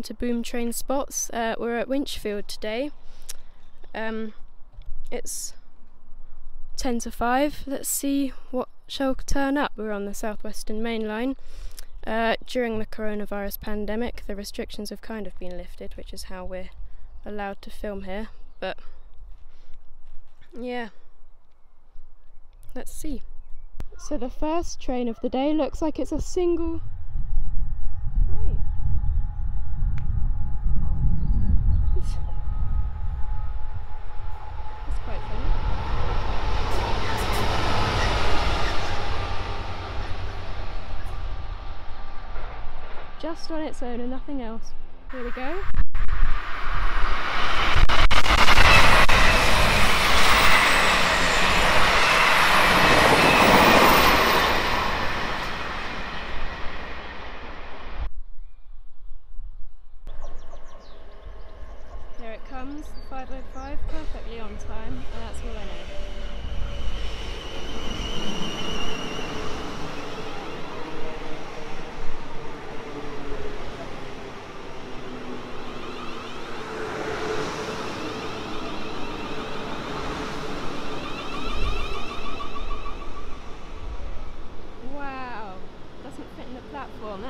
to Boom Trainspots. Uh, we're at Winchfield today. Um, it's 10 to 5. Let's see what shall turn up. We're on the Southwestern Main Line. Uh, during the coronavirus pandemic, the restrictions have kind of been lifted, which is how we're allowed to film here. But yeah, let's see. So, the first train of the day looks like it's a single just on its own and nothing else. Here we go. There it comes, 505, perfectly on time, and that's all I know.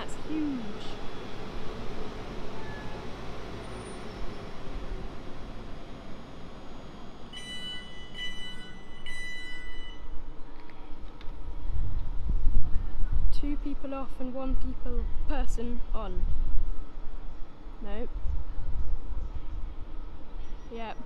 That's huge. Two people off and one people person on. Nope. Yep.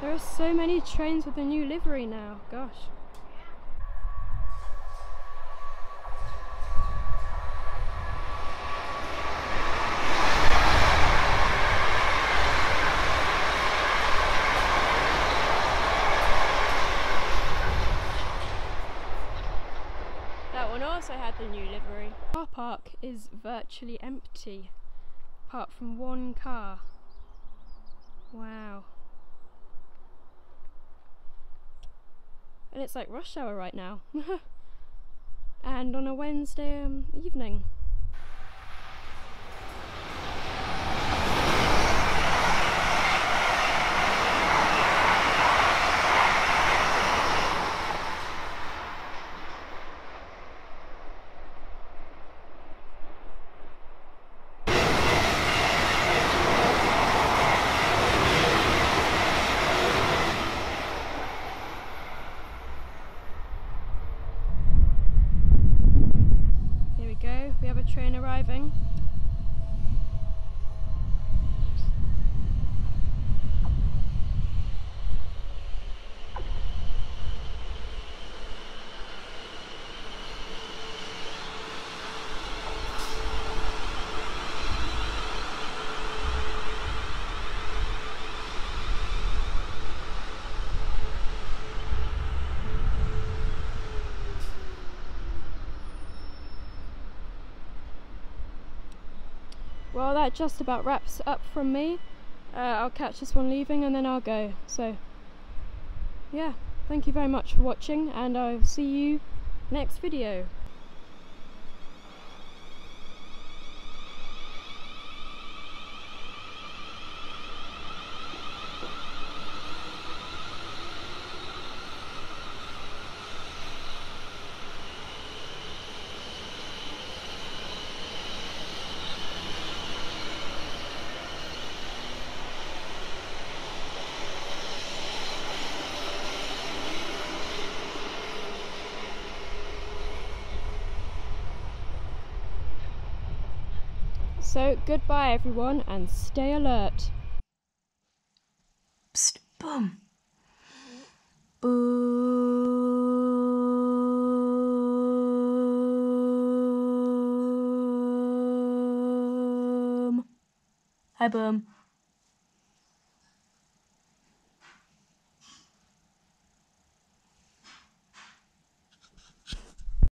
There are so many trains with a new livery now, gosh. That one also had the new livery. Car park is virtually empty, apart from one car. Wow. And it's like rush hour right now. And on a Wednesday um, evening train arriving. Well that just about wraps up from me. Uh, I'll catch this one leaving and then I'll go. So yeah, thank you very much for watching and I'll see you next video. So goodbye everyone and stay alert. Psst, boom. Boom. Hi, Boom.